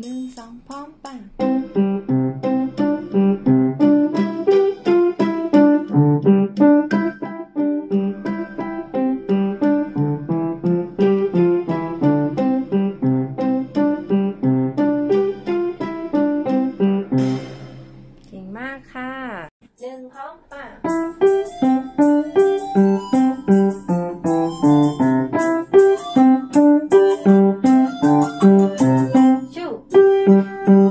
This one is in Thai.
หนึ่งสองพร้อมไปเก่งมากค่ะหนึ่งพร้อมไป Música